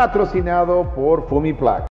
patrocinado por Fumiplac.